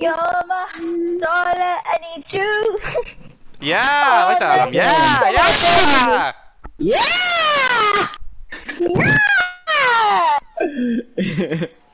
You're my. Yeah, Oh, wait Yeah, yeah! Yeah! Yeah!